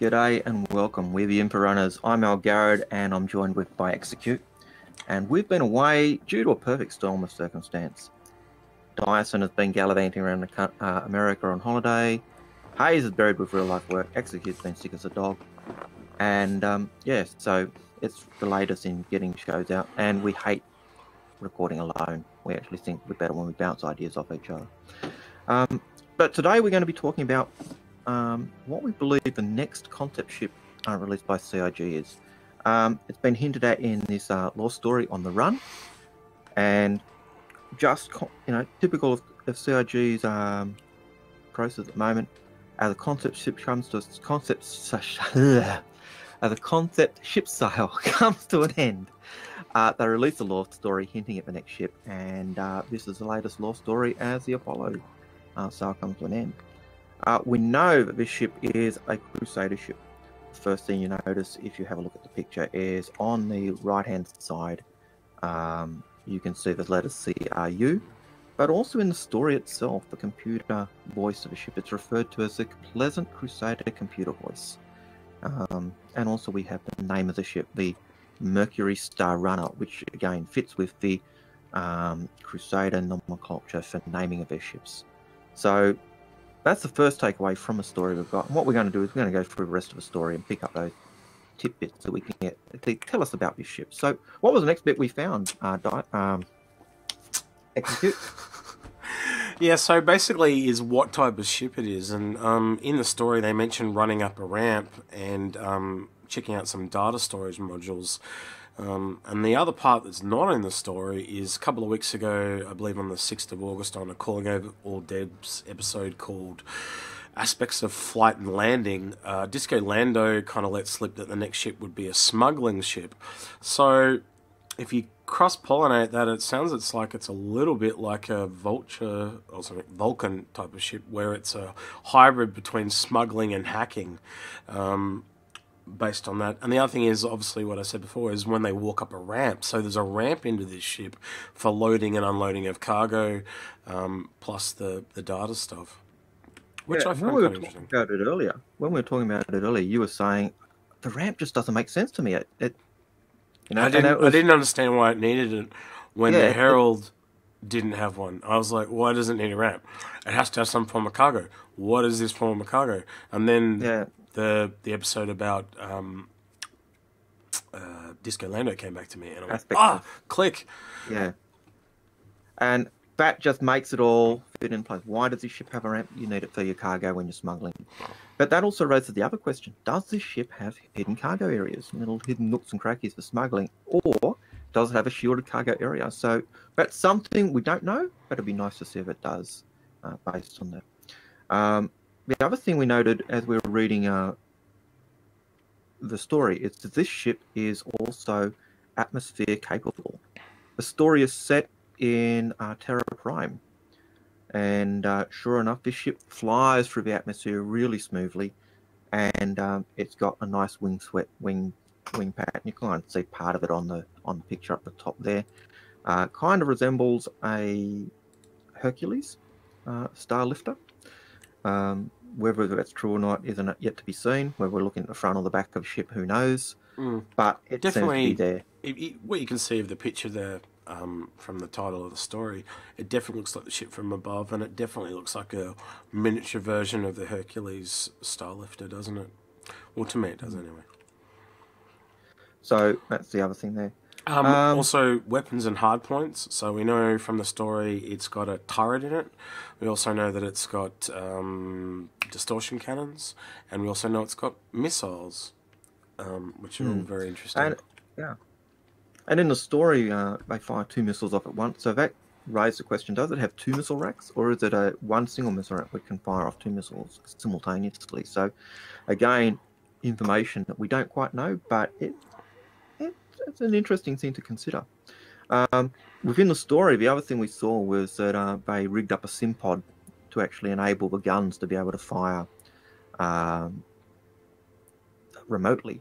G'day and welcome. We're the Runners. I'm Algared and I'm joined with by Execute. And we've been away due to a perfect storm of circumstance. Dyson has been gallivanting around uh, America on holiday. Haze is buried with real life work. Execute's been sick as a dog. And um, yeah, so it's the latest in getting shows out. And we hate recording alone. We actually think we're better when we bounce ideas off each other. Um, but today we're going to be talking about um, what we believe the next concept ship uh, released by CIG is. Um, it's been hinted at in this uh, lore story on the run, and just you know, typical of, of CIG's um, process at the moment. As the concept ship comes to concept, as the concept ship sale comes to an end, uh, they release a lore story hinting at the next ship, and uh, this is the latest lore story as the Apollo uh, sale comes to an end. Uh, we know that this ship is a Crusader ship. The first thing you notice if you have a look at the picture is on the right hand side, um, you can see the letters CRU, but also in the story itself, the computer voice of the ship, it's referred to as the Pleasant Crusader computer voice. Um, and also we have the name of the ship, the Mercury Star Runner, which again fits with the um, Crusader nomenclature for naming of their ships. So that's the first takeaway from a story we've got. And what we're going to do is we're going to go through the rest of the story and pick up those tidbits that we can get to tell us about this ship. So, what was the next bit we found? Uh, um, execute. yeah, so basically, is what type of ship it is, and um, in the story they mentioned running up a ramp and um, checking out some data storage modules. Um, and the other part that's not in the story is a couple of weeks ago, I believe on the 6th of August, on a Calling Over All Devs episode called Aspects of Flight and Landing, uh, Disco Lando kind of let slip that the next ship would be a smuggling ship. So if you cross pollinate that, it sounds it's like it's a little bit like a vulture or something, Vulcan type of ship, where it's a hybrid between smuggling and hacking. Um, based on that. And the other thing is, obviously, what I said before is when they walk up a ramp. So there's a ramp into this ship for loading and unloading of cargo, um, plus the, the data stuff. Which yeah, I find we were talking about it earlier. When we were talking about it earlier, you were saying the ramp just doesn't make sense to me. It, it you know, I didn't, was, I didn't understand why it needed it when yeah, the Herald it, didn't have one. I was like, why does it need a ramp? It has to have some form of cargo. What is this form of cargo? And then yeah the the episode about um, uh, Disco Lando came back to me, and I'm like, ah, click. Yeah. And that just makes it all fit in place. Why does this ship have a ramp? You need it for your cargo when you're smuggling. But that also raises the other question: Does this ship have hidden cargo areas, little hidden nooks and crannies for smuggling, or does it have a shielded cargo area? So that's something we don't know, but it'd be nice to see if it does, uh, based on that. Um, the other thing we noted as we were reading uh, the story is that this ship is also atmosphere capable. The story is set in uh, Terra Prime, and uh, sure enough, this ship flies through the atmosphere really smoothly, and um, it's got a nice wing sweat wing wing pattern. You can see part of it on the on the picture up the top there. Uh, kind of resembles a Hercules uh, Starlifter. Um, whether that's true or not isn't yet to be seen. Whether we're looking at the front or the back of the ship, who knows? Mm. But it definitely there. It, it, what you can see of the picture there um, from the title of the story, it definitely looks like the ship from above, and it definitely looks like a miniature version of the Hercules Starlifter, doesn't it? Well, to me, it does anyway. So that's the other thing there. Um, um, also, weapons and hardpoints. So we know from the story it's got a turret in it. We also know that it's got um, distortion cannons, and we also know it's got missiles, um, which are all hmm. very interesting. And, yeah, and in the story, uh, they fire two missiles off at once. So that raised the question: Does it have two missile racks, or is it a one single missile rack which can fire off two missiles simultaneously? So, again, information that we don't quite know, but it it's an interesting thing to consider. Um, within the story, the other thing we saw was that uh, they rigged up a sim pod to actually enable the guns to be able to fire um, remotely.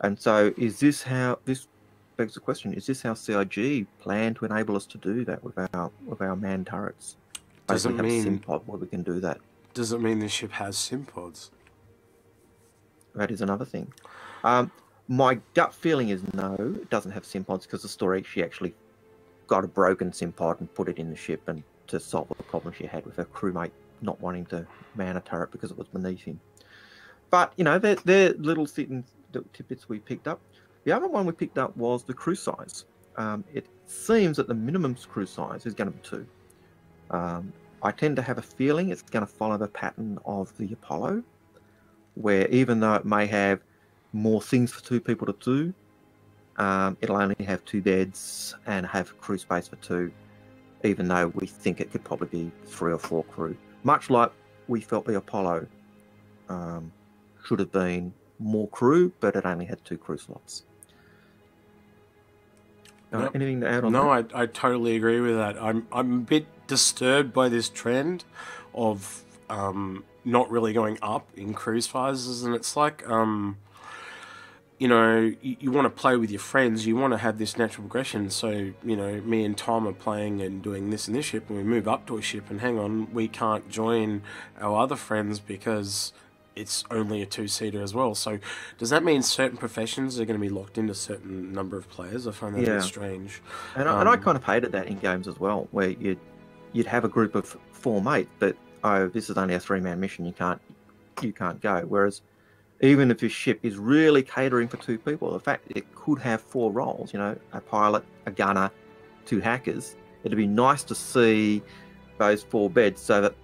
And so, is this how this begs the question? Is this how CIG plan to enable us to do that with our with our manned turrets? Does it mean sim pod where we can do that? Does it mean the ship has sim pods? that is another thing. Um, my gut feeling is no, it doesn't have simpods because the story she actually got a broken simpod and put it in the ship and to solve the problem she had with her crewmate not wanting to man a turret because it was beneath him. But you know, they're, they're little tidbits we picked up. The other one we picked up was the crew size. Um, it seems that the minimum crew size is going to be two. Um, I tend to have a feeling it's going to follow the pattern of the Apollo, where even though it may have more things for two people to do, um, it'll only have two beds and have crew space for two, even though we think it could probably be three or four crew. Much like we felt the Apollo um, should have been more crew, but it only had two crew slots. Uh, yep. Anything to add on? No, I, I totally agree with that. I'm I'm a bit disturbed by this trend of um, not really going up in crew sizes, and it's like um, you know, you, you, want to play with your friends, you want to have this natural progression. So, you know, me and Tom are playing and doing this and this ship, and we move up to a ship, and hang on, we can't join our other friends because it's only a two seater as well. So, does that mean certain professions are going to be locked into a certain number of players? I find that yeah. strange. And, um, I, and I um, kind of hated that in games as well, where you'd, you'd have a group of four mates, but oh, this is only a three man mission, you can't you can't go. Whereas even if your ship is really catering for two people, the fact it could have four roles, you know, a pilot, a gunner, two hackers, it'd be nice to see those four beds so that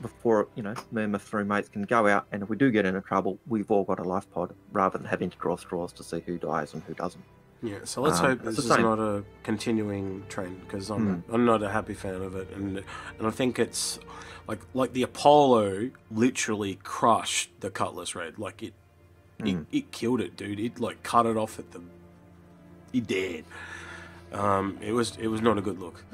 before, you know, me and my three mates can go out and if we do get into trouble, we've all got a life pod rather than having to draw straws to see who dies and who doesn't. Yeah, so let's um, hope this is not a continuing trend because I'm, mm. I'm not a happy fan of it, and and I think it's like like the Apollo literally crushed the Cutlass Red, like it Mm. It, it, killed it, dude. It like cut it off at the. He did. Um, it was it was not a good look,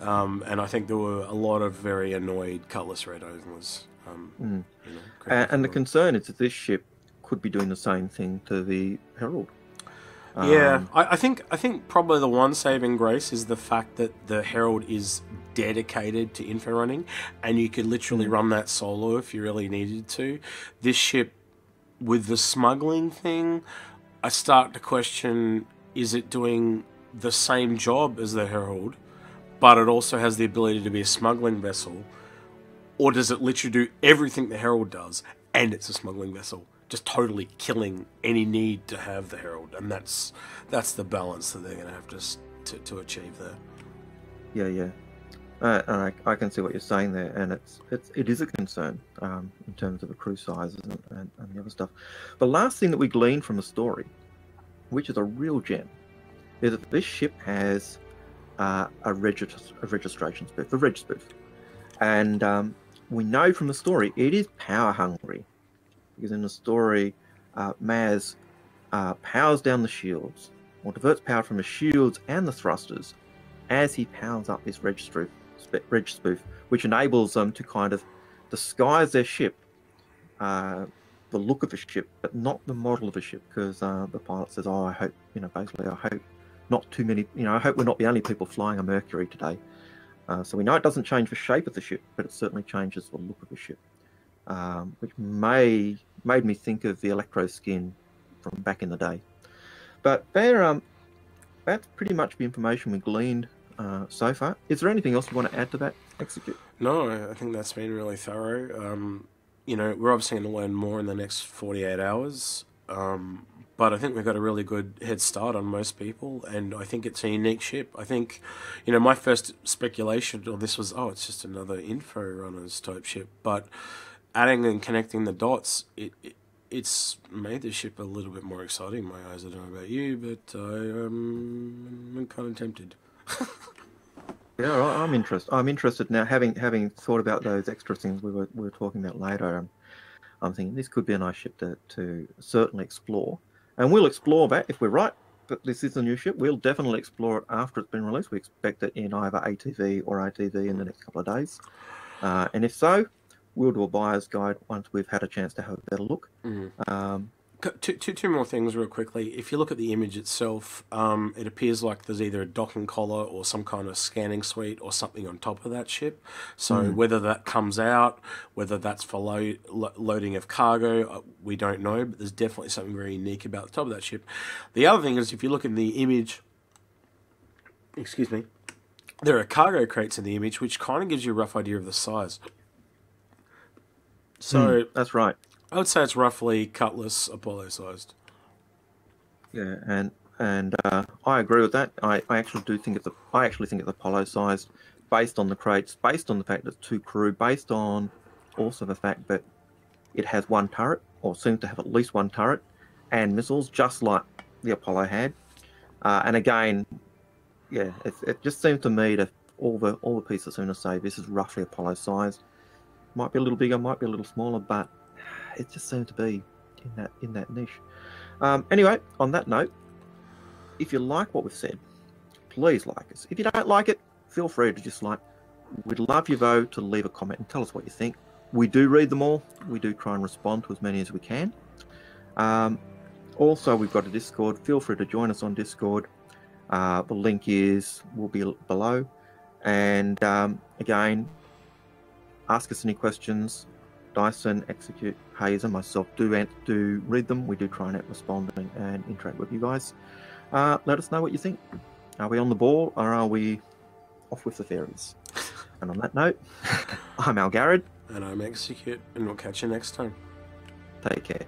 um, and I think there were a lot of very annoyed Cutlass Red. Um, mm. you know, and, and the concern is that this ship could be doing the same thing to the Herald. yeah, um, I, I, think I think probably the one saving grace is the fact that the Herald is dedicated to info running, and you could literally mm. run that solo if you really needed to. This ship with the smuggling thing, I start to question is it doing the same job as the Herald, but it also has the ability to be a smuggling vessel? Or does it literally do everything the Herald does and it's a smuggling vessel? Just totally killing any need to have the Herald, and that's that's the balance that they're going to have to, to to achieve there. Yeah, yeah. Uh, and I, I, can see what you're saying there, and it's, it's it is a concern um, in terms of the crew sizes and, and, and, the other stuff. The last thing that we glean from the story, which is a real gem, is that this ship has uh, a, regist- a registration spoof, a reg spoof, and um, we know from the story it is power hungry, because in the story, uh, Maz uh, powers down the shields, or diverts power from the shields and the thrusters as he powers up this reg spoof reg spoof, which enables them to kind of disguise their ship, uh, the look of a ship, but not the model of a ship, because uh, the pilot says, "Oh, I hope you know, basically, I hope not too many, you know, I hope we're not the only people flying a Mercury today." Uh, so we know it doesn't change the shape of the ship, but it certainly changes the look of the ship, um, which may made me think of the Electro skin from back in the day. But there, um, that's pretty much the information we gleaned uh, so far. Is there anything else you want to add to that? Execute. No, I think that's been really thorough. Um, you know, we're obviously going to learn more in the next 48 hours. Um, but I think we've got a really good head start on most people, and I think it's a unique ship. I think, you know, my first speculation on this was, oh, it's just another info runners type ship. But adding and connecting the dots, it, it it's made the ship a little bit more exciting in my eyes. I don't know about you, but I, um, I'm kind of tempted. yeah, I'm interested. I'm interested now. Having having thought about those extra things we were we were talking about later, um, I'm thinking this could be a nice ship to to certainly explore, and we'll explore that if we're right. But this is a new ship. We'll definitely explore it after it's been released. We expect it in either ATV or ATV in the next couple of days, uh, and if so, we'll do a buyer's guide once we've had a chance to have a better look. Mm-hmm. Um, Two, two, two more things real quickly. If you look at the image itself, um, it appears like there's either a docking collar or some kind of scanning suite or something on top of that ship. So Hmm. whether that comes out, whether that's for lo- lo- loading of cargo, uh, we don't know. But there's definitely something very unique about the top of that ship. The other thing is, if you look in the image, excuse me, there are cargo crates in the image, which kind of gives you a rough idea of the size. So That's right. I would say it's roughly Cutlass Apollo sized. Yeah, and and uh, I agree with that. I, I actually do think it's a, I actually think it's Apollo sized, based on the crates, based on the fact that it's two crew, based on also the fact that it has one turret or seems to have at least one turret and missiles, just like the Apollo had. Uh, and again, yeah, it, it just seems to me that all the all the pieces seem to say this is roughly Apollo sized. Might be a little bigger, might be a little smaller, but it just seemed to be in that in that niche. Um, anyway, on that note, if you like what we've said, please like us. If you don't like it, feel free to just like. We'd love you though to leave a comment and tell us what you think. We do read them all. We do try and respond to as many as we can. Um, also, we've got a Discord. Feel free to join us on Discord. Uh, the link is will be below. And um, again, ask us any questions. Dyson, Execute, Haze, and myself do do read them. We do try and respond and, and interact with you guys. Uh, let us know what you think. Are we on the ball or are we off with the fairies? And on that note, I'm Algared. And I'm Execute, and we'll catch you next time. Take care.